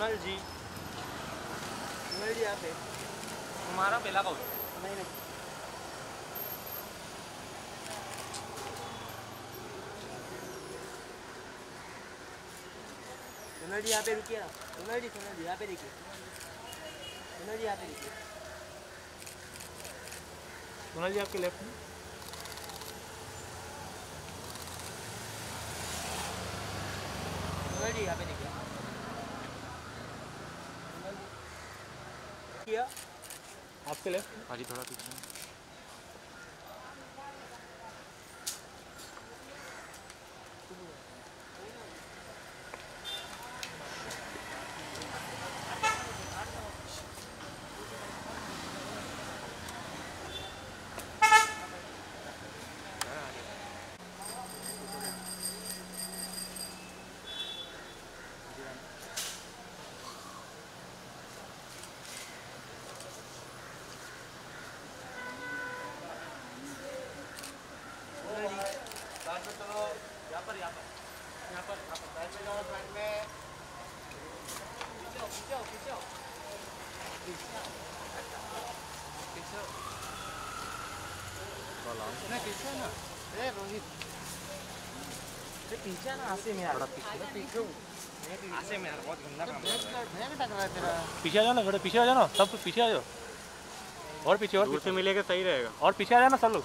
सोनल जी। सोनल जी यहाँ पे तुम्हारा पहला कौन नहीं नहीं। सोनल जी यहाँ पे रुकिए सोनल जी सोनल जी यहाँ पे देखिए। सोनल जी यहाँ पे देखिए। सोनल जी आपके लेफ़्ट में। सोनल जी यहाँ पे देखिए सोनल जी किया आपके लेफ़्ट हाजी थोड़ा पीछे साइड में चलो यहाँ पर यहाँ पर यहाँ पर यहाँ पर साइड में जाओ साइड में पीछे आओ पीछे आओ पीछे आओ पीछे आओ पीछे ना ए रोहित पीछे ना आसे में यार पीछे पीछे आसे में यार बहुत गंदा काम कर रहा मैं भी टक रहा तेरा पीछे आ जाओ ना पीछे आ जाओ ना सब कुछ पीछे आ जाओ। और पीछे और से मिलेगा सही रहेगा। और पीछे आ जाना सब लोग।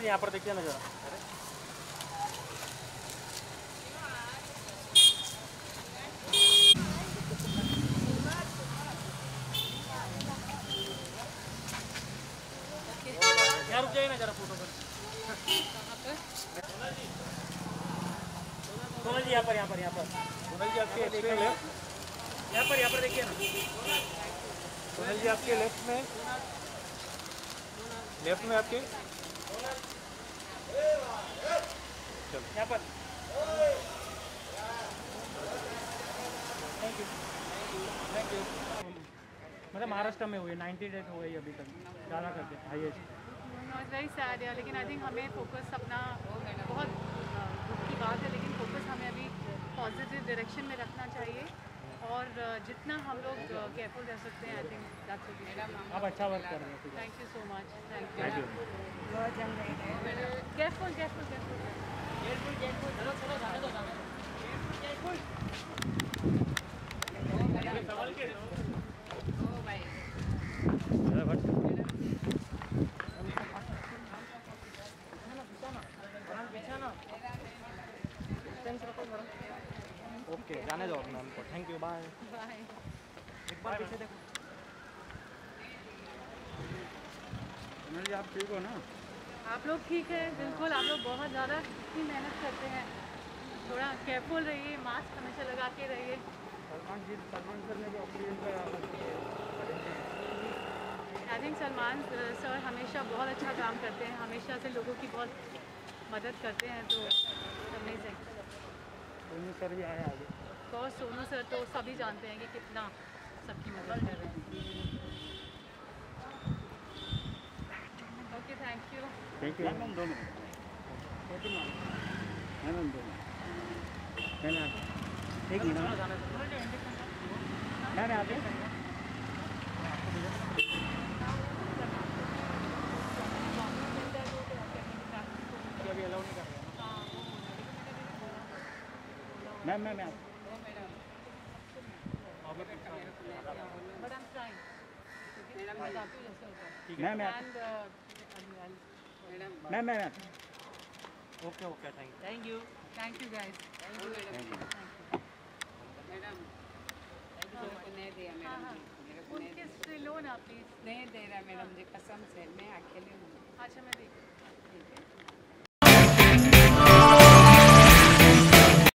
जी यहाँ पर देखिए ना जरा। यहाँ पर। यहाँ पर यहाँ पर जी, आपके सोनल जी, आपके लेफ़्ट में लेफ़्ट में आपके? मतलब महाराष्ट्र में हुई नाइन्टी डेज़ हो गई अभी तक, ज़्यादा करके हाईएस्ट वेरी सैड है लेकिन आई थिंक हमें फोकस अपना बहुत दुख की बात है, लेकिन फोकस हमें अभी पॉजिटिव डायरेक्शन में रखना चाहिए। और जितना हम लोग केयरफुल रह सकते हैं आई थिंक दैट्स ओके आप अच्छा वर्क कर रहे हैं thank you so much thank you बहुत जल्दी careful careful careful careful careful चलो चलो जाने दो जाने केयरफुल केयरफुल ओके जाने दो अपना उनको। थैंक यू बाय बाय एक बार पीछे देखो। आप ठीक हो ना? आप लोग ठीक है? बिल्कुल आप लोग बहुत ज़्यादा ही मेहनत करते हैं। थोड़ा केयरफुल रहिए मास्क हमेशा लगा के रहिए। सलमान जी सलमान सर ने भी ऑक्सीजन का आई थिंक सलमान सर हमेशा बहुत अच्छा काम करते हैं हमेशा से लोगों की बहुत मदद करते हैं तो अमेजिंग सोनू सर भी आए आगे। और सोनू सर तो सभी जानते हैं कि कितना सबकी मदद कर रहे हैं। Okay thank you thank you ma'am दोनों। मैम दोनों। मैम एक मिनट मैम आते अभी अलाउ नहीं कर रहे हैं ma'am ma'am ma'am ma'am ma'am ma'am ma'am ma'am okay okay thank thank you thank you guys thank you madam madam मेरे को नहीं दिया मैडम जी मेरे को नहीं उनके से लो ना प्लीज़ नहीं दे रहा मैडम जी कसम से मैं अकेले हूँ। अच्छा मैं देख